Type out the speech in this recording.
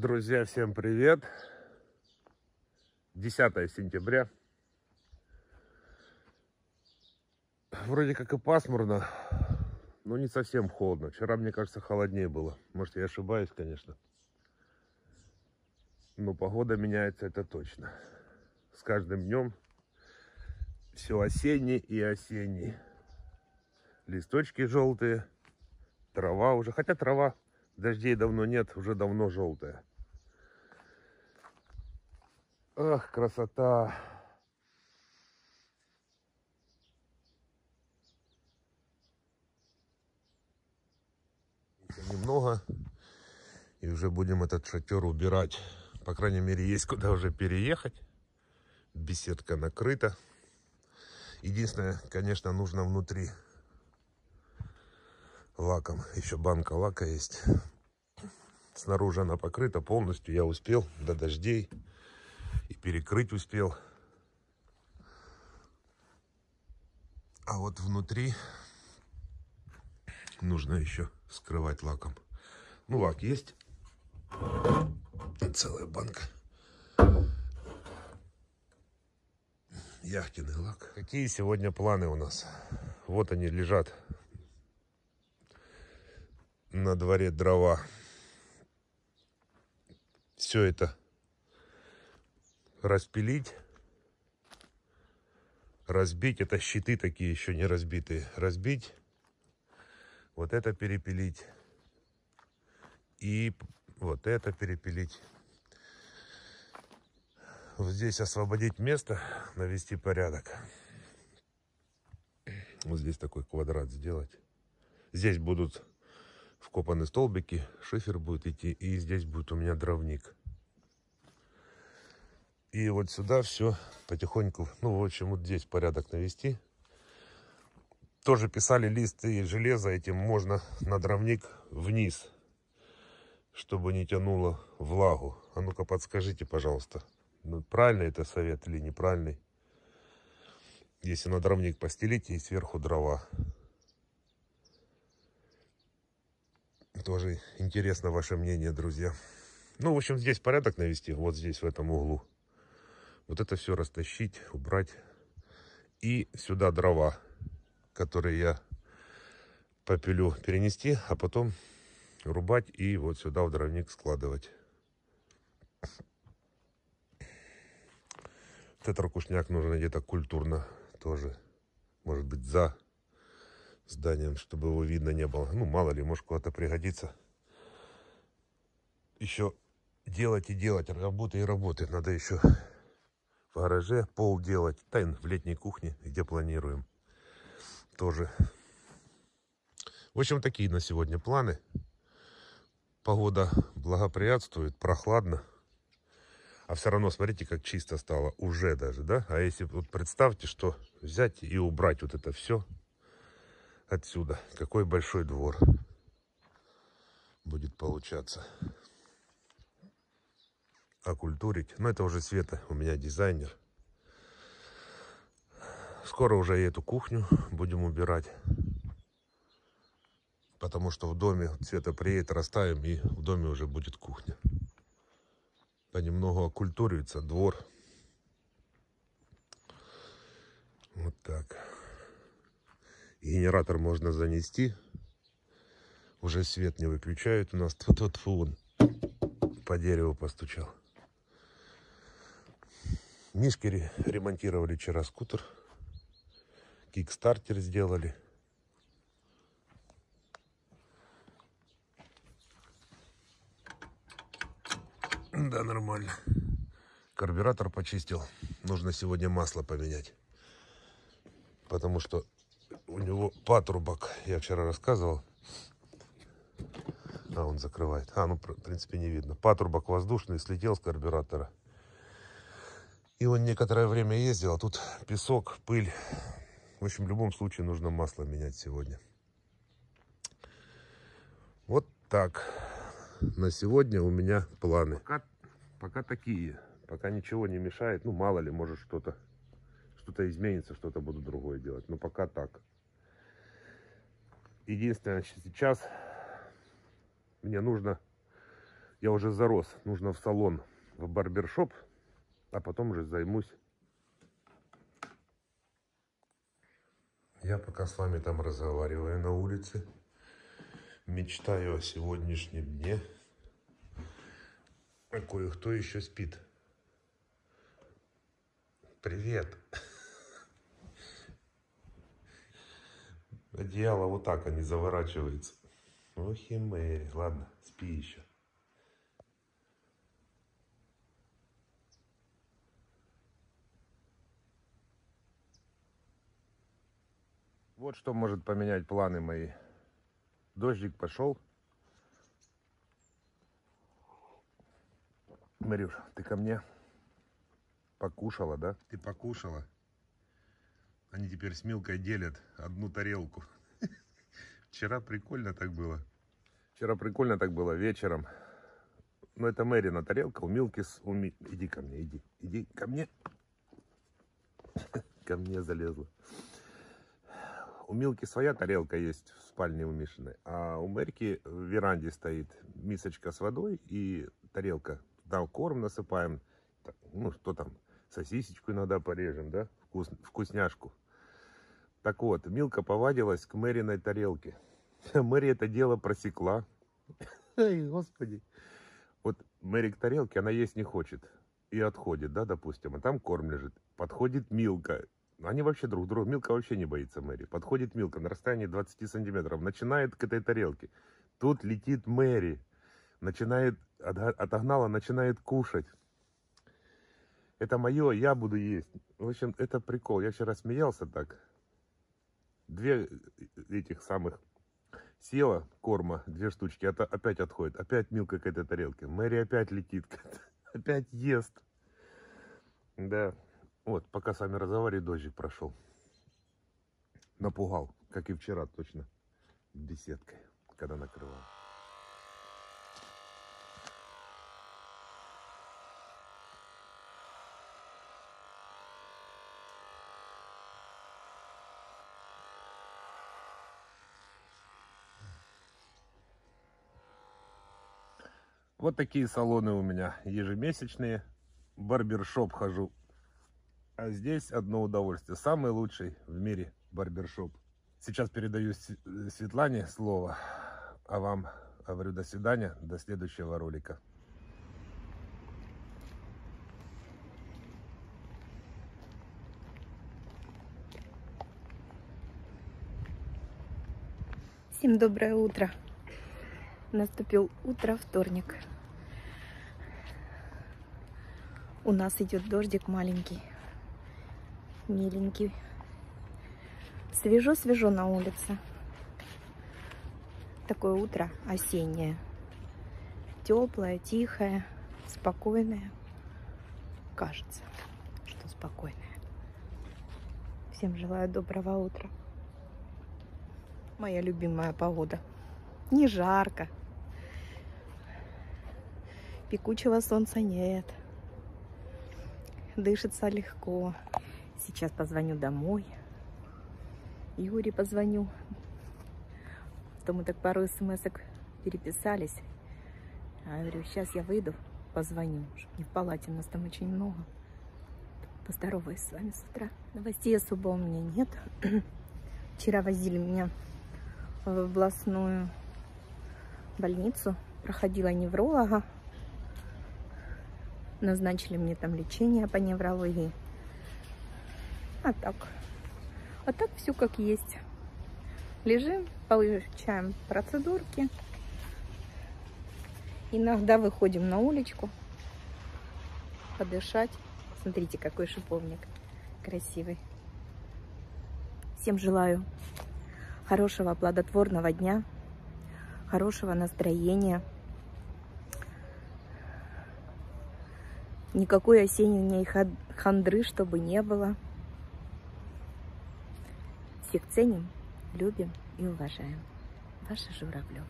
Друзья, всем привет! 10 сентября. Вроде как и пасмурно, но не совсем холодно. Вчера, мне кажется, холоднее было. Может, я ошибаюсь, конечно. Но погода меняется, это точно. С каждым днем все осеннее и осеннее. Листочки желтые, трава уже. Хотя трава, дождей давно нет, уже давно желтая. Ах, красота! Немного. И уже будем этот шатер убирать. По крайней мере, есть куда уже переехать. Беседка накрыта. Единственное, конечно, нужно внутри лаком. Еще банка лака есть. Снаружи она покрыта полностью. Я успел до дождей. И перекрыть успел. А вот внутри нужно еще скрывать лаком. Ну, лак есть. Целая банка. Яхтенный лак. Какие сегодня планы у нас? Вот они лежат на дворе дрова. Все это распилить, разбить. Это щиты такие еще не разбитые. Разбить, вот это перепилить и вот это перепилить. Вот здесь освободить место, навести порядок. Вот здесь такой квадрат сделать. Здесь будут вкопаны столбики, шифер будет идти, и здесь будет у меня дровник. И вот сюда все потихоньку, ну, в общем, вот здесь порядок навести. Тоже писали листы железа этим можно на дровник вниз, чтобы не тянуло влагу. А ну-ка подскажите, пожалуйста, ну, правильный это совет или неправильный? Если на дровник постелить и сверху дрова. Тоже интересно ваше мнение, друзья. Ну, в общем, здесь порядок навести, вот здесь, в этом углу. Вот это все растащить, убрать. И сюда дрова, которые я попилю, перенести, а потом рубать и вот сюда в дровник складывать. Этот ракушняк нужно где-то культурно тоже, может быть, за зданием, чтобы его видно не было. Ну, мало ли, может, куда-то пригодится. Еще делать и делать, работы и работы. Надо еще гараже пол делать. Тайн в летней кухне, где планируем. Тоже. В общем, такие на сегодня планы. Погода благоприятствует, прохладно. А все равно, смотрите, как чисто стало. Уже даже, да? А если вот представьте, что взять и убрать вот это все отсюда. Какой большой двор будет получаться. Окультурить. Но это уже Света, у меня дизайнер. Скоро уже и эту кухню будем убирать. Потому что в доме Света приедет, расставим, и в доме уже будет кухня. Понемногу окультуривается двор. Вот так. Генератор можно занести. Уже свет не выключают у нас. Тут вот он по дереву постучал. Мишки ремонтировали вчера скутер. Кикстартер сделали. Да, нормально. Карбюратор почистил. Нужно сегодня масло поменять. Потому что у него патрубок, я вчера рассказывал. А, он закрывает. А, ну, в принципе, не видно. Патрубок воздушный слетел с карбюратора. И он некоторое время ездил, а тут песок, пыль. В общем, в любом случае нужно масло менять сегодня. Вот так. На сегодня у меня планы. Пока, пока такие. Пока ничего не мешает. Ну, мало ли, может что-то что-то изменится, что-то буду другое делать. Но пока так. Единственное, сейчас мне нужно Я уже зарос. Нужно в салон, в барбершоп, а потом уже займусь. Я пока с вами там разговариваю на улице. Мечтаю о сегодняшнем дне. А кое-кто еще спит. Привет. Одеяло вот так они заворачиваются. Ох и. Ладно, спи еще. Вот что может поменять планы мои. Дождик пошел. Марюш, ты ко мне покушала, да? Ты покушала? Они теперь с Милкой делят одну тарелку. Вчера прикольно так было. Вчера прикольно так было вечером. Но это Мэрина тарелка, у Милки с... У Ми... Иди ко мне, иди. Иди ко мне. Ко мне залезла. У Милки своя тарелка есть в спальне у Мишины, а у Мэрики в веранде стоит мисочка с водой и тарелка. Туда корм насыпаем, ну что там, сосисечку иногда порежем, да, Вкус, вкусняшку. Так вот, Милка повадилась к Мэриной тарелке. Мэри это дело просекла. Ай, господи. Вот Мэри к тарелке, она есть не хочет. И отходит, да, допустим, а там корм лежит. Подходит Милка, они вообще друг друга, Милка вообще не боится Мэри. Подходит Милка на расстоянии 20 сантиметров, начинает к этой тарелке. Тут летит Мэри, начинает, отогнала, начинает кушать. Это мое, я буду есть. В общем, это прикол. Я вчера смеялся так. Две этих самых села корма, две штучки, это опять отходит. Опять Милка к этой тарелке. Мэри опять летит, опять ест. Да. Вот, пока с вами разговариваю, дождик прошел. Напугал, как и вчера точно, беседкой, когда накрывал. Вот такие салоны у меня ежемесячные. Барбершоп хожу а здесь одно удовольствие. Самый лучший в мире барбершоп. Сейчас передаю Светлане слово, а вам говорю до свидания, до следующего ролика. Всем доброе утро. Наступил утро, вторник. У нас идет дождик маленький миленький. Свежо-свежо на улице. Такое утро осеннее. Теплое, тихое, спокойное. Кажется, что спокойное. Всем желаю доброго утра. Моя любимая погода. Не жарко. Пекучего солнца нет. Дышится легко. Сейчас позвоню домой. Юре позвоню. То мы так пару смс переписались. А я говорю, сейчас я выйду, позвоню. Не в палате, у нас там очень много. Поздороваюсь с вами с утра. Новостей особо у меня нет. Вчера возили меня в областную больницу. Проходила невролога. Назначили мне там лечение по неврологии. А так. А так все как есть. Лежим, получаем процедурки. Иногда выходим на уличку подышать. Смотрите, какой шиповник красивый. Всем желаю хорошего плодотворного дня, хорошего настроения. Никакой осенней хандры, чтобы не было. Всех ценим, любим и уважаем. Ваша Журавлева.